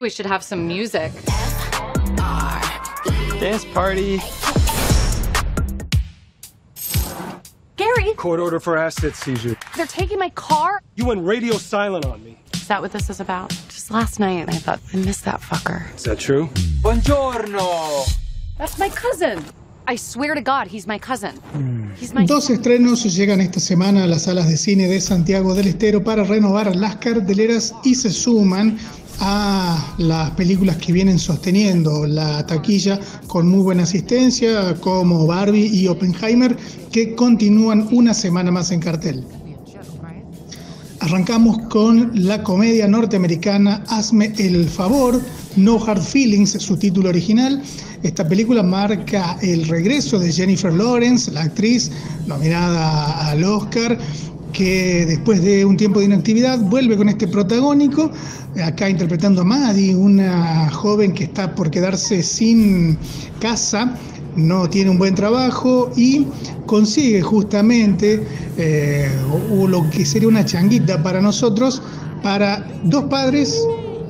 We should have some music. Dance party. Gary, Court order for asset seizure. they're taking my car. You went radio silent on me. Is that what this is about? Just last night, I thought I missed that fucker. Is that true? Buongiorno. That's my cousin. I swear to God, he's my cousin. He's my. Dos estrenos llegan esta semana a las salas de cine de Santiago del Estero para renovar las carteleras y se suman a las películas que vienen sosteniendo la taquilla con muy buena asistencia, como Barbie y Oppenheimer, que continúan una semana más en cartel. Arrancamos con la comedia norteamericana Hazme el favor, No Hard Feelings, su título original. Esta película marca el regreso de Jennifer Lawrence, la actriz nominada al Oscar, que después de un tiempo de inactividad vuelve con este protagónico, acá interpretando a Maddie, una joven que está por quedarse sin casa, no tiene un buen trabajo y consigue justamente eh, lo que sería una changuita para nosotros, para dos padres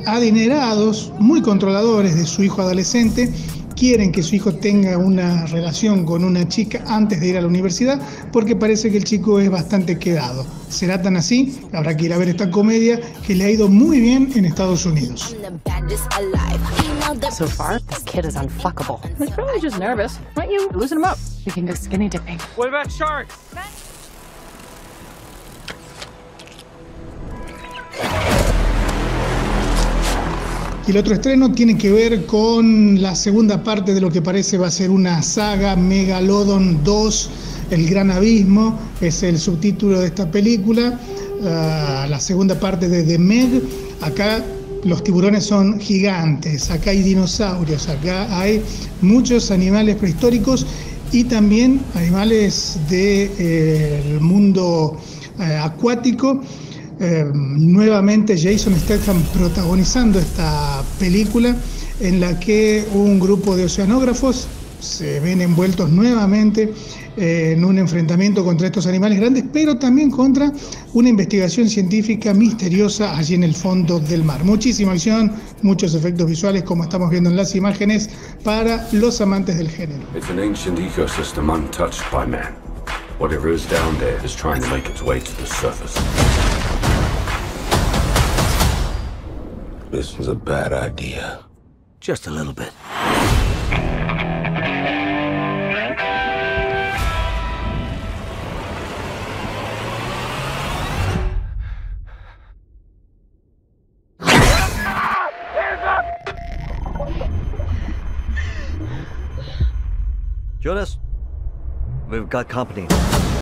adinerados, muy controladores de su hijo adolescente, quieren que su hijo tenga una relación con una chica antes de ir a la universidad porque parece que el chico es bastante quedado. ¿Será tan así? Habrá que ir a ver esta comedia que le ha ido muy bien en Estados Unidos. So far, this kid is unfuckable. He's probably just nervous. Why don't you loosen him up? We can go skinny dipping. What about sharks? Y el otro estreno tiene que ver con la segunda parte de lo que parece va a ser una saga Megalodon 2, El Gran Abismo, es el subtítulo de esta película. Ah, la segunda parte de The Meg, acá los tiburones son gigantes, acá hay dinosaurios, acá hay muchos animales prehistóricos y también animales del mundo eh, acuático. Eh, nuevamente Jason Statham protagonizando esta película en la que un grupo de oceanógrafos se ven envueltos nuevamente eh, en un enfrentamiento contra estos animales grandes, pero también contra una investigación científica misteriosa allí en el fondo del mar. Muchísima acción, muchos efectos visuales como estamos viendo en las imágenes para los amantes del género. It's an ancient ecosystem untouched by man. Whatever is down there is trying to make its way to the surface. This was a bad idea. Just a little bit. Jonas, we've got company.